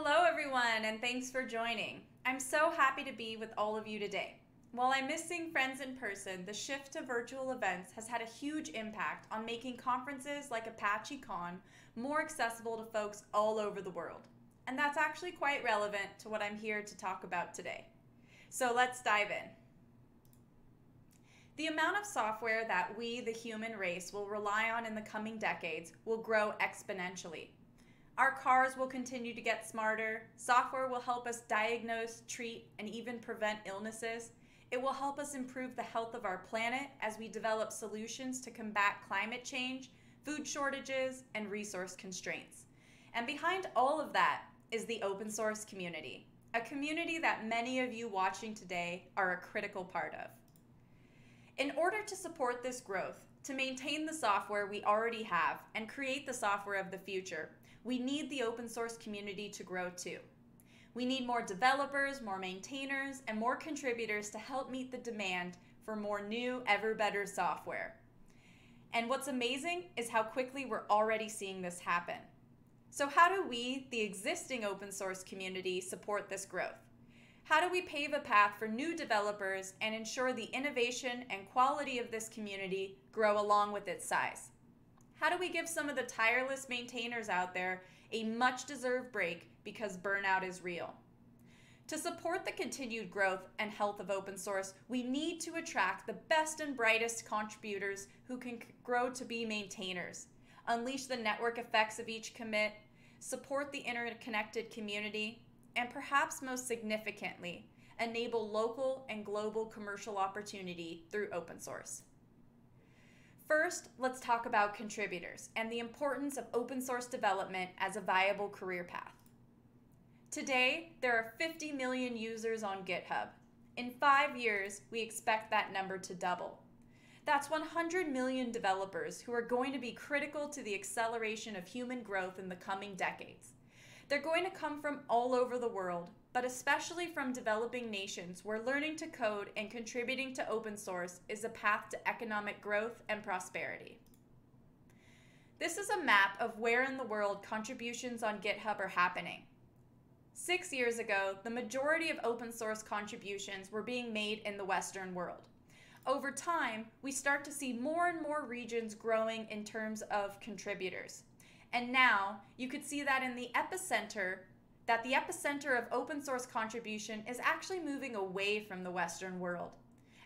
Hello, everyone, and thanks for joining. I'm so happy to be with all of you today. While I'm missing friends in person, the shift to virtual events has had a huge impact on making conferences like ApacheCon more accessible to folks all over the world. And that's actually quite relevant to what I'm here to talk about today. So let's dive in. The amount of software that we, the human race, will rely on in the coming decades will grow exponentially. Our cars will continue to get smarter. Software will help us diagnose, treat, and even prevent illnesses. It will help us improve the health of our planet as we develop solutions to combat climate change, food shortages, and resource constraints. And behind all of that is the open source community, a community that many of you watching today are a critical part of. In order to support this growth, to maintain the software we already have and create the software of the future, we need the open source community to grow too. We need more developers, more maintainers, and more contributors to help meet the demand for more new, ever better software. And what's amazing is how quickly we're already seeing this happen. So, how do we, the existing open source community, support this growth? How do we pave a path for new developers and ensure the innovation and quality of this community grow along with its size? How do we give some of the tireless maintainers out there a much deserved break because burnout is real? To support the continued growth and health of open source, we need to attract the best and brightest contributors who can grow to be maintainers, unleash the network effects of each commit, support the interconnected community, and perhaps most significantly, enable local and global commercial opportunity through open source. First, let's talk about contributors and the importance of open source development as a viable career path. Today, there are 50 million users on GitHub. In five years, we expect that number to double. That's 100 million developers who are going to be critical to the acceleration of human growth in the coming decades. They're going to come from all over the world, but especially from developing nations where learning to code and contributing to open source is a path to economic growth and prosperity. This is a map of where in the world contributions on GitHub are happening. Six years ago, the majority of open source contributions were being made in the Western world. Over time, we start to see more and more regions growing in terms of contributors. And now you could see that in the epicenter, that the epicenter of open source contribution is actually moving away from the Western world.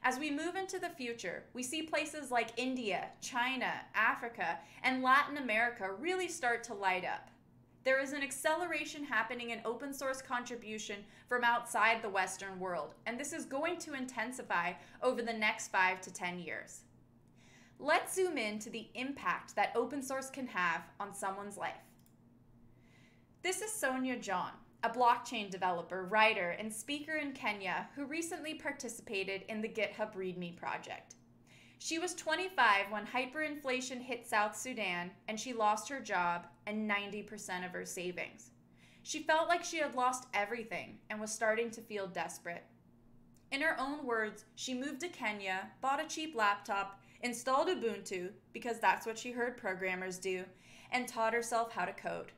As we move into the future, we see places like India, China, Africa, and Latin America really start to light up. There is an acceleration happening in open source contribution from outside the Western world, and this is going to intensify over the next five to 10 years. Let's zoom in to the impact that open source can have on someone's life. This is Sonia John, a blockchain developer, writer, and speaker in Kenya who recently participated in the GitHub README project. She was 25 when hyperinflation hit South Sudan and she lost her job and 90% of her savings. She felt like she had lost everything and was starting to feel desperate. In her own words, she moved to Kenya, bought a cheap laptop, installed Ubuntu, because that's what she heard programmers do, and taught herself how to code.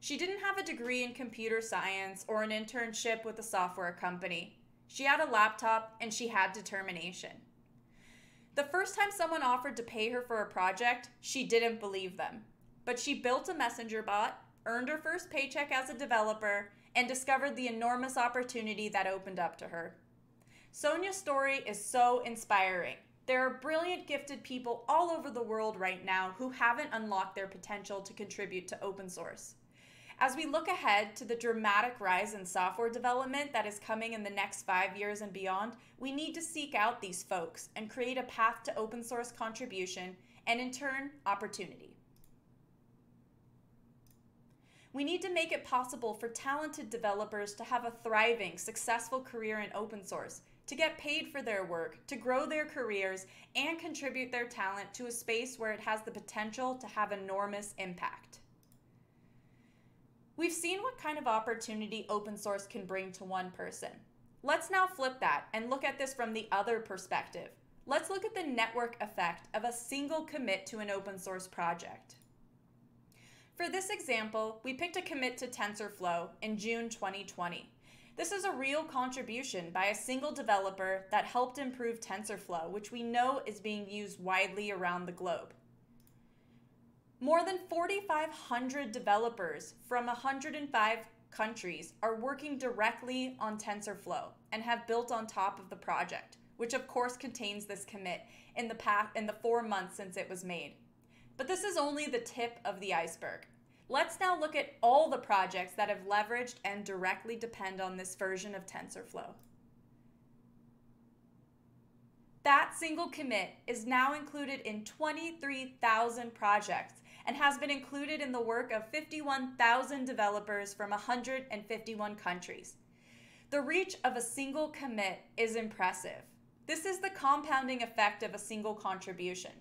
She didn't have a degree in computer science or an internship with a software company. She had a laptop and she had determination. The first time someone offered to pay her for a project, she didn't believe them. But she built a messenger bot, earned her first paycheck as a developer, and discovered the enormous opportunity that opened up to her. Sonia's story is so inspiring. There are brilliant, gifted people all over the world right now who haven't unlocked their potential to contribute to open source. As we look ahead to the dramatic rise in software development that is coming in the next five years and beyond, we need to seek out these folks and create a path to open source contribution and, in turn, opportunity. We need to make it possible for talented developers to have a thriving, successful career in open source to get paid for their work, to grow their careers, and contribute their talent to a space where it has the potential to have enormous impact. We've seen what kind of opportunity open source can bring to one person. Let's now flip that and look at this from the other perspective. Let's look at the network effect of a single commit to an open source project. For this example, we picked a commit to TensorFlow in June 2020. This is a real contribution by a single developer that helped improve TensorFlow, which we know is being used widely around the globe. More than 4,500 developers from 105 countries are working directly on TensorFlow and have built on top of the project, which of course contains this commit in the past in the 4 months since it was made. But this is only the tip of the iceberg. Let's now look at all the projects that have leveraged and directly depend on this version of TensorFlow. That single commit is now included in 23,000 projects and has been included in the work of 51,000 developers from 151 countries. The reach of a single commit is impressive. This is the compounding effect of a single contribution.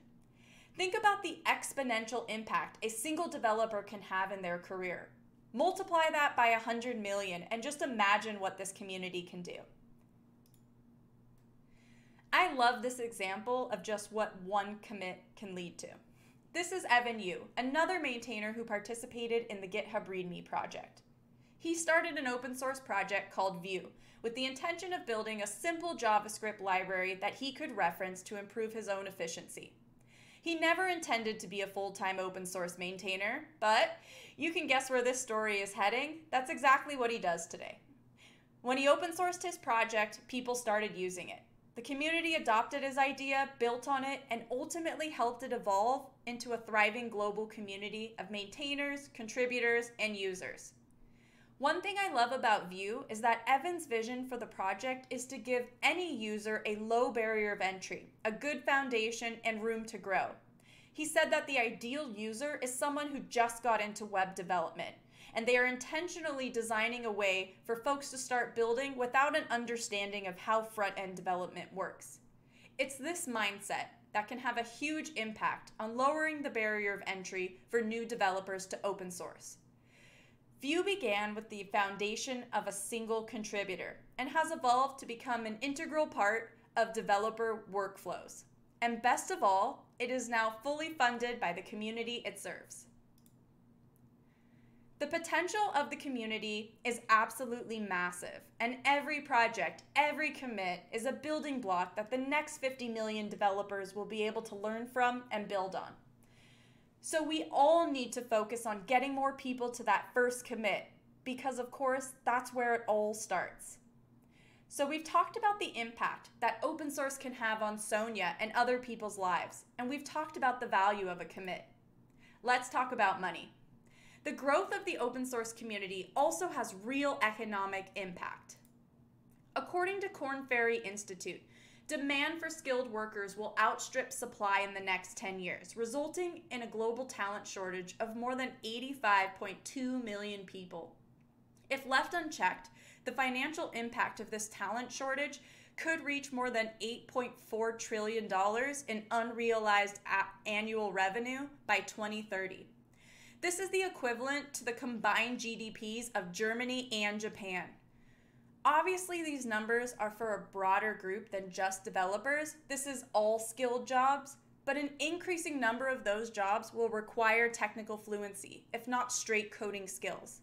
Think about the exponential impact a single developer can have in their career. Multiply that by 100 million and just imagine what this community can do. I love this example of just what one commit can lead to. This is Evan You, another maintainer who participated in the GitHub README project. He started an open source project called Vue with the intention of building a simple JavaScript library that he could reference to improve his own efficiency. He never intended to be a full time open source maintainer, but you can guess where this story is heading. That's exactly what he does today. When he open sourced his project, people started using it. The community adopted his idea, built on it, and ultimately helped it evolve into a thriving global community of maintainers, contributors, and users. One thing I love about Vue is that Evan's vision for the project is to give any user a low barrier of entry, a good foundation, and room to grow. He said that the ideal user is someone who just got into web development, and they are intentionally designing a way for folks to start building without an understanding of how front end development works. It's this mindset that can have a huge impact on lowering the barrier of entry for new developers to open source. Vue began with the foundation of a single contributor and has evolved to become an integral part of developer workflows. And best of all, it is now fully funded by the community it serves. The potential of the community is absolutely massive, and every project, every commit is a building block that the next 50 million developers will be able to learn from and build on. So we all need to focus on getting more people to that first commit because, of course, that's where it all starts. So we've talked about the impact that open source can have on Sonia and other people's lives, and we've talked about the value of a commit. Let's talk about money. The growth of the open source community also has real economic impact. According to Korn Ferry Institute, demand for skilled workers will outstrip supply in the next 10 years, resulting in a global talent shortage of more than 85.2 million people. If left unchecked, the financial impact of this talent shortage could reach more than $8.4 trillion in unrealized annual revenue by 2030. This is the equivalent to the combined GDPs of Germany and Japan. Obviously, these numbers are for a broader group than just developers. This is all skilled jobs, but an increasing number of those jobs will require technical fluency, if not straight coding skills.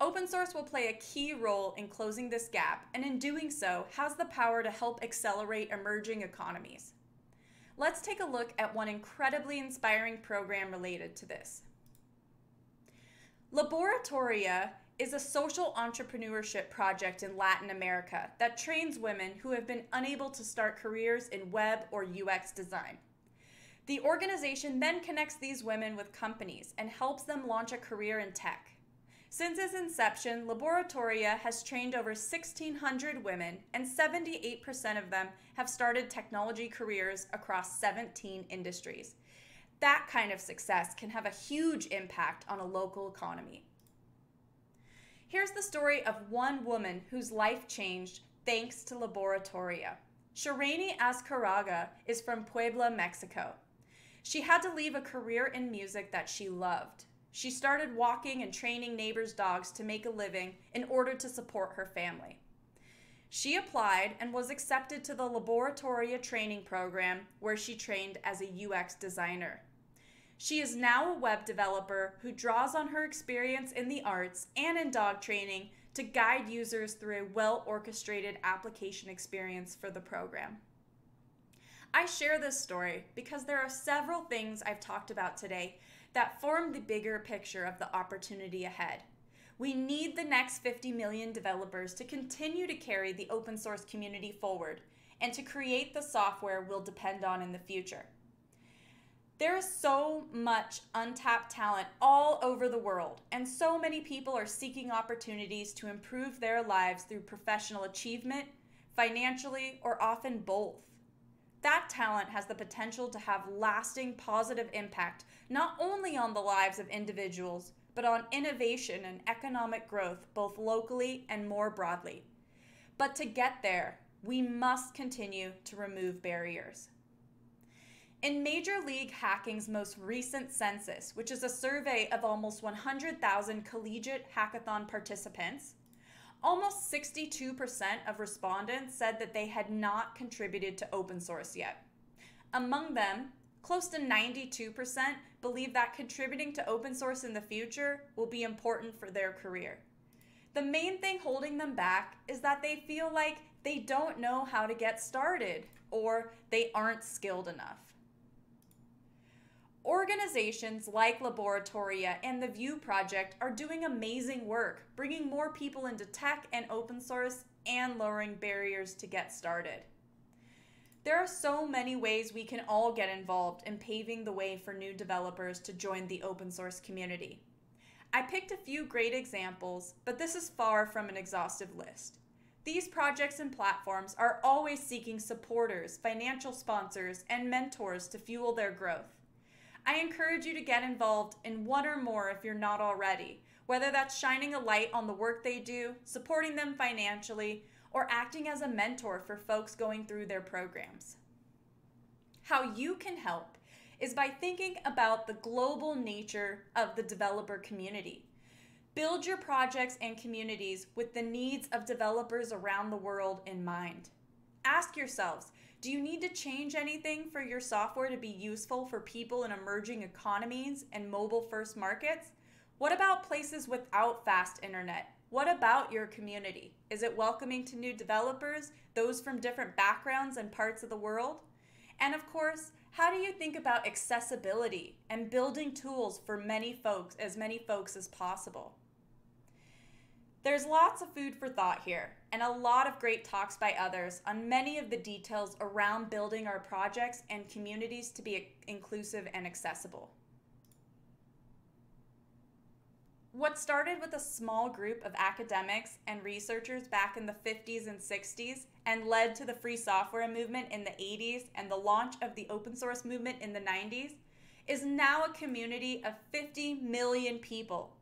Open source will play a key role in closing this gap, and in doing so, has the power to help accelerate emerging economies. Let's take a look at one incredibly inspiring program related to this. Laboratoria is a social entrepreneurship project in Latin America that trains women who have been unable to start careers in web or UX design. The organization then connects these women with companies and helps them launch a career in tech. Since its inception, Laboratoria has trained over 1,600 women, and 78% of them have started technology careers across 17 industries. That kind of success can have a huge impact on a local economy. Here's the story of one woman whose life changed thanks to Laboratoria. Sharani Azcárraga is from Puebla, Mexico. She had to leave a career in music that she loved. She started walking and training neighbors' dogs to make a living in order to support her family. She applied and was accepted to the Laboratoria training program where she trained as a UX designer. She is now a web developer who draws on her experience in the arts and in dog training to guide users through a well orchestrated application experience for the program. I share this story because there are several things I've talked about today that form the bigger picture of the opportunity ahead. We need the next 50 million developers to continue to carry the open source community forward and to create the software we'll depend on in the future. There is so much untapped talent all over the world, and so many people are seeking opportunities to improve their lives through professional achievement, financially, or often both. That talent has the potential to have lasting positive impact not only on the lives of individuals, but on innovation and economic growth both locally and more broadly. But to get there, we must continue to remove barriers. In Major League Hacking's most recent census, which is a survey of almost 100,000 collegiate hackathon participants, almost 62% of respondents said that they had not contributed to open source yet. Among them, close to 92% believe that contributing to open source in the future will be important for their career. The main thing holding them back is that they feel like they don't know how to get started or they aren't skilled enough. Organizations like Laboratoria and the Vue Project are doing amazing work, bringing more people into tech and open source and lowering barriers to get started. There are so many ways we can all get involved in paving the way for new developers to join the open source community. I picked a few great examples, but this is far from an exhaustive list. These projects and platforms are always seeking supporters, financial sponsors, and mentors to fuel their growth. I encourage you to get involved in one or more if you're not already, whether that's shining a light on the work they do, supporting them financially, or acting as a mentor for folks going through their programs. How you can help is by thinking about the global nature of the developer community. Build your projects and communities with the needs of developers around the world in mind. Ask yourselves do you need to change anything for your software to be useful for people in emerging economies and mobile first markets? What about places without fast internet? What about your community? Is it welcoming to new developers, those from different backgrounds and parts of the world? And of course, how do you think about accessibility and building tools for many folks, as many folks as possible? There's lots of food for thought here, and a lot of great talks by others on many of the details around building our projects and communities to be inclusive and accessible. What started with a small group of academics and researchers back in the 50s and 60s and led to the free software movement in the 80s and the launch of the open source movement in the 90s is now a community of 50 million people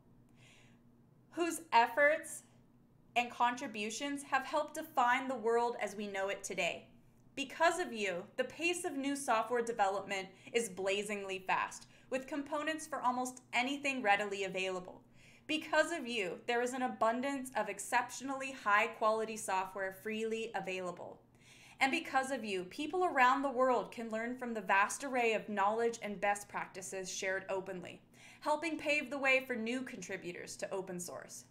whose efforts and contributions have helped define the world as we know it today. Because of you, the pace of new software development is blazingly fast, with components for almost anything readily available. Because of you, there is an abundance of exceptionally high quality software freely available. And because of you, people around the world can learn from the vast array of knowledge and best practices shared openly helping pave the way for new contributors to open source.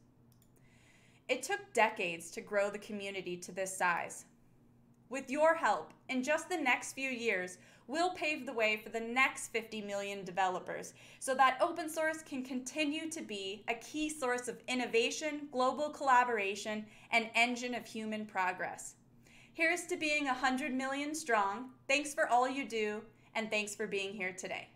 It took decades to grow the community to this size. With your help, in just the next few years, we'll pave the way for the next 50 million developers so that open source can continue to be a key source of innovation, global collaboration, and engine of human progress. Here's to being 100 million strong. Thanks for all you do, and thanks for being here today.